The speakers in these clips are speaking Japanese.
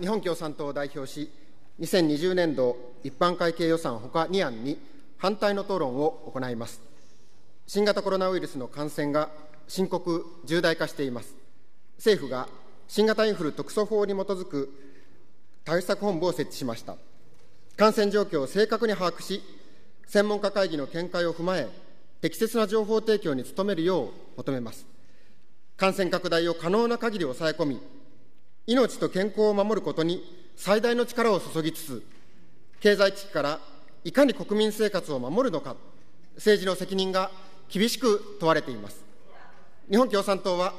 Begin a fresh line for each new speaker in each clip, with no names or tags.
日本共産党を代表し、2020年度一般会計予算ほか2案に反対の討論を行います。新型コロナウイルスの感染が深刻、重大化しています。政府が新型インフル特措法に基づく対策本部を設置しました。感染状況を正確に把握し、専門家会議の見解を踏まえ、適切な情報提供に努めるよう求めます。感染拡大を可能な限り抑え込み、命と健康を守ることに最大の力を注ぎつつ、経済危機からいかに国民生活を守るのか、政治の責任が厳しく問われています。日本共産党は、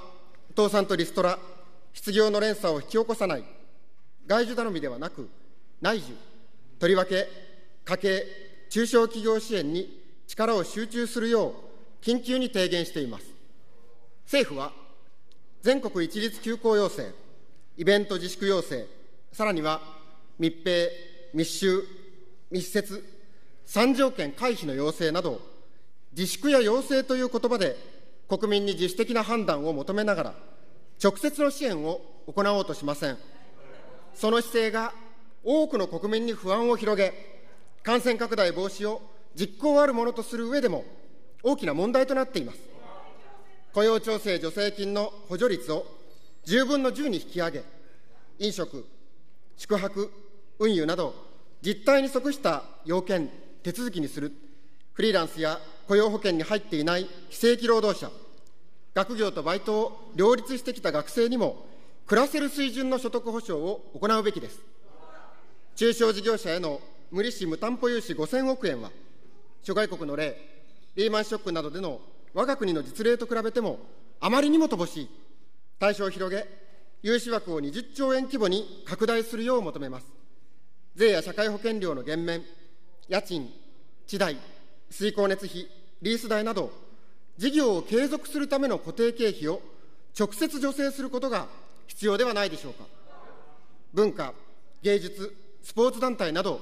倒産とリストラ、失業の連鎖を引き起こさない、外需頼みではなく、内需、とりわけ家計、中小企業支援に力を集中するよう緊急に提言しています。政府は全国一律休校要請、イベント自粛要請、さらには密閉、密集、密接、3条件回避の要請など、自粛や要請という言葉で国民に自主的な判断を求めながら、直接の支援を行おうとしません。その姿勢が多くの国民に不安を広げ、感染拡大防止を実効あるものとする上でも大きな問題となっています。雇用調整助成金の補助率を10分の10に引き上げ、飲食、宿泊、運輸など、実態に即した要件、手続きにする、フリーランスや雇用保険に入っていない非正規労働者、学業とバイトを両立してきた学生にも、暮らせる水準の所得保障を行うべきです。中小事業者への無利子無担保融資5000億円は、諸外国の例、リーマンショックなどでの我が国の実例と比べてもあまりにも乏しい対象を広げ融資枠を20兆円規模に拡大するよう求めます。税や社会保険料の減免家賃地代水光熱費リース代など事業を継続するための固定経費を直接助成することが必要ではないでしょうか。文化芸術スポーツ団体など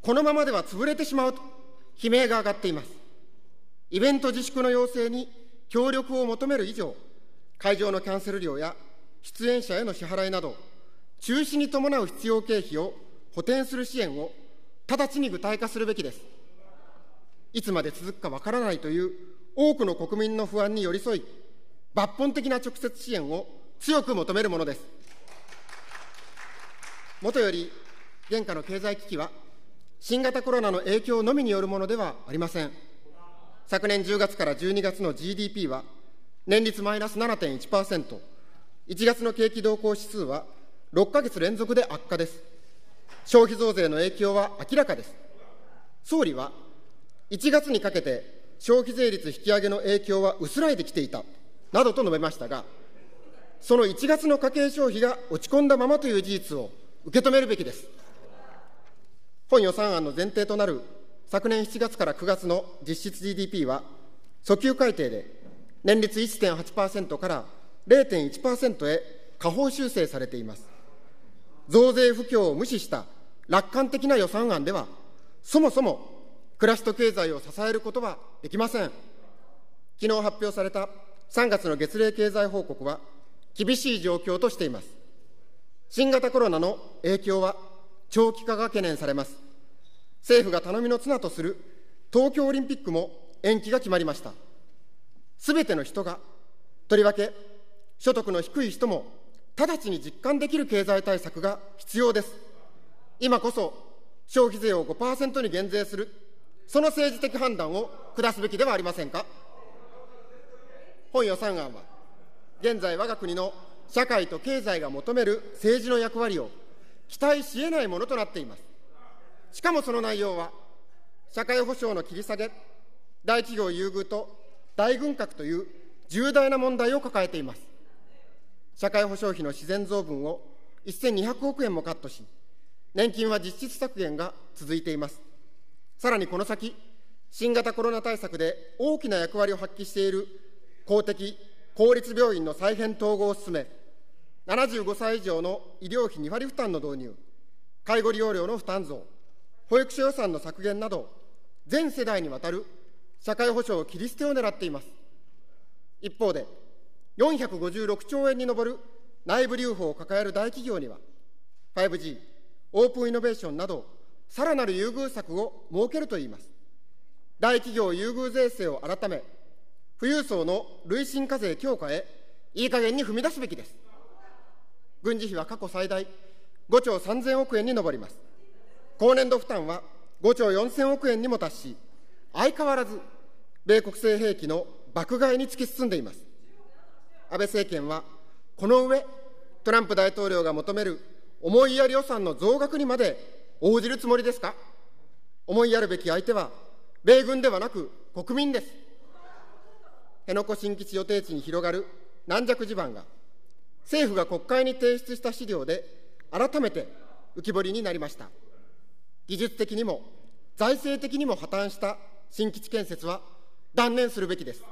このままでは潰れてしまうと悲鳴が上がっています。イベント自粛の要請に協力を求める以上、会場のキャンセル料や出演者への支払いなど、中止に伴う必要経費を補填する支援を直ちに具体化するべきです。いつまで続くかわからないという多くの国民の不安に寄り添い、抜本的な直接支援を強く求めるものです。もとより、現下の経済危機は、新型コロナの影響のみによるものではありません。昨年10月から12月の GDP は年率マイナス7.1%、1月の景気動向指数は6ヶ月連続で悪化です。消費増税の影響は明らかです。総理は1月にかけて消費税率引き上げの影響は薄らいできていたなどと述べましたが、その1月の家計消費が落ち込んだままという事実を受け止めるべきです。本予算案の前提となる昨年7月から9月の実質 GDP は、訴求改定で年率1.8%から0.1%へ下方修正されています。増税不況を無視した楽観的な予算案では、そもそも暮らしと経済を支えることはできません。昨日発表された3月の月例経済報告は、厳しい状況としています。新型コロナの影響は長期化が懸念されます。政府が頼みの綱とする東京オリンピックも延期が決まりました。すべての人が、とりわけ所得の低い人も直ちに実感できる経済対策が必要です。今こそ消費税を5%に減税する、その政治的判断を下すべきではありませんか。本予算案は、現在我が国の社会と経済が求める政治の役割を期待し得ないものとなっています。しかもその内容は、社会保障の切り下げ、大企業優遇と大軍拡という重大な問題を抱えています。社会保障費の自然増分を1200億円もカットし、年金は実質削減が続いています。さらにこの先、新型コロナ対策で大きな役割を発揮している公的、公立病院の再編統合を進め、75歳以上の医療費2割負担の導入、介護利用料の負担増、保育所予算の削減など、全世代にわたる社会保障切り捨てを狙っています。一方で、456兆円に上る内部留保を抱える大企業には、5G、オープンイノベーションなど、さらなる優遇策を設けるといいます。大企業優遇税制を改め、富裕層の累進課税強化へ、いい加減に踏み出すべきです。軍事費は過去最大、5兆3000億円に上ります。今年度負担は5兆4000億円にも達し、相変わらず米国製兵器の爆買いに突き進んでいます。安倍政権は、この上、トランプ大統領が求める思いやり予算の増額にまで応じるつもりですか？思いやるべき相手は、米軍ではなく国民です。辺野古新基地予定地に広がる軟弱地盤が、政府が国会に提出した資料で改めて浮き彫りになりました。技術的にも財政的にも破綻した新基地建設は断念するべきです。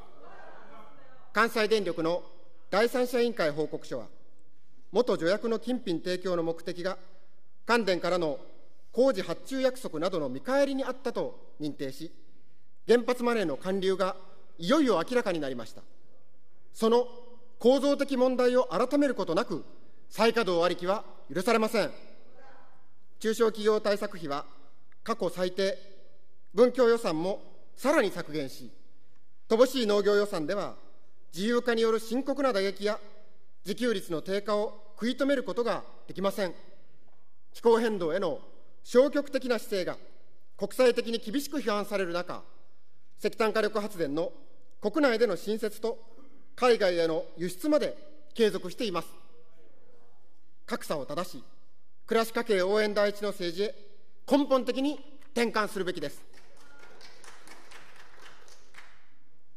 関西電力の第三者委員会報告書は、元助役の金品提供の目的が、関電からの工事発注約束などの見返りにあったと認定し、原発マネーの還流がいよいよ明らかになりました。その構造的問題を改めることなく、再稼働ありきは許されません。中小企業対策費は過去最低、文教予算もさらに削減し、乏しい農業予算では、自由化による深刻な打撃や自給率の低下を食い止めることができません。気候変動への消極的な姿勢が国際的に厳しく批判される中、石炭火力発電の国内での新設と海外への輸出まで継続しています。格差を正し、暮らし家計応援第一の政治へ根本的に転換するべきです。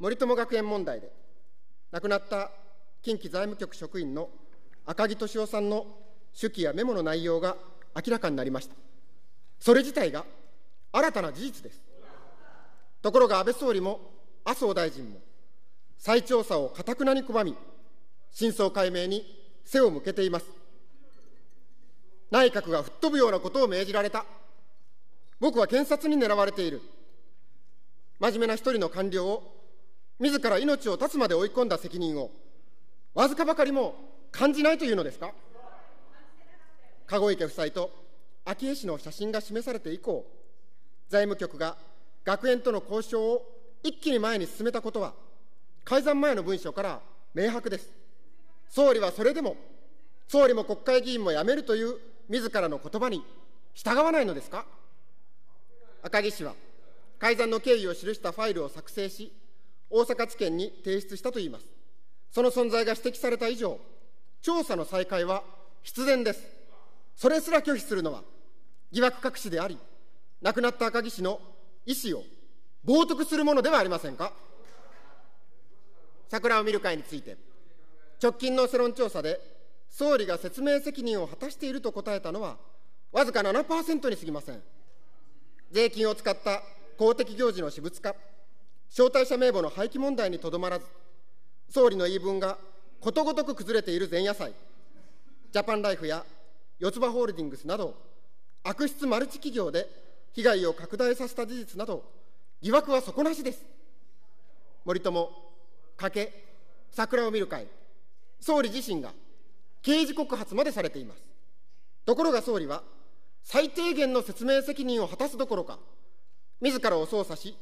森友学園問題で亡くなった近畿財務局職員の赤木俊夫さんの手記やメモの内容が明らかになりました。それ自体が新たな事実です。ところが安倍総理も麻生大臣も再調査をかたくなに拒み、真相解明に背を向けています。内閣が吹っ飛ぶようなことを命じられた。僕は検察に狙われている。真面目な一人の官僚を、自ら命を絶つまで追い込んだ責任を、わずかばかりも感じないというのですか？籠池夫妻と昭恵氏の写真が示されて以降、財務局が学園との交渉を一気に前に進めたことは、改ざん前の文書から明白です。総理はそれでも、総理も国会議員も辞めるという自らの言葉に従わないのですか？赤木氏は、改ざんの経緯を記したファイルを作成し、大阪地検に提出したといいます。その存在が指摘された以上、調査の再開は必然です。それすら拒否するのは、疑惑隠しであり、亡くなった赤木氏の意思を冒涜するものではありませんか。桜を見る会について、直近の世論調査で、総理が説明責任を果たしていると答えたのは、わずか7%に過ぎません。税金を使った公的行事の私物化、招待者名簿の廃棄問題にとどまらず、総理の言い分がことごとく崩れている前夜祭、ジャパンライフや四つ葉ホールディングスなど、悪質マルチ企業で被害を拡大させた事実など、疑惑は底なしです。森友、加計、桜を見る会、総理自身が刑事告発までされています。ところが総理は、最低限の説明責任を果たすどころか、自らを捜査し、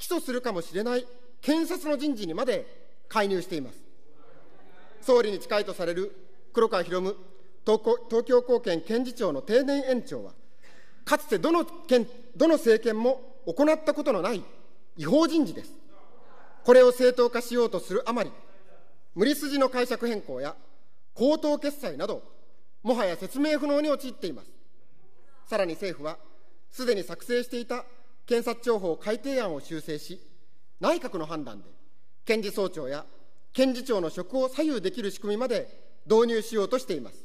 起訴するかもしれない検察の人事にまで介入しています。総理に近いとされる黒川博夢東京高検検事長の定年延長は、かつてどの県どの政権も行ったことのない違法人事です。これを正当化しようとするあまり、無理筋の解釈変更や口頭決済など、もはや説明不能に陥っています。さらに政府は、すでに作成していた検察庁法改定案を修正し、内閣の判断で、検事総長や検事長の職を左右できる仕組みまで導入しようとしています。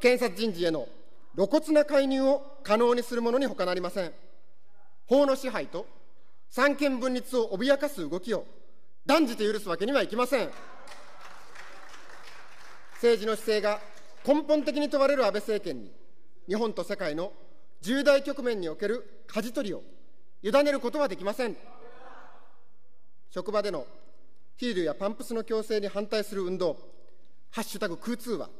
検察人事への露骨な介入を可能にするものに他なりません。法の支配と三権分立を脅かす動きを断じて許すわけにはいきません。政治の姿勢が根本的に問われる安倍政権に、日本と世界の重大局面における舵取りを委ねることはできません。職場でのヒールやパンプスの強制に反対する運動、ハッシュタグ空通は、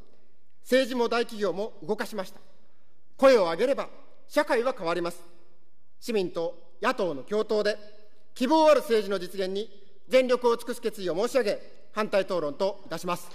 政治も大企業も動かしました。声を上げれば社会は変わります。市民と野党の共闘で希望ある政治の実現に全力を尽くす決意を申し上げ、反対討論といたします。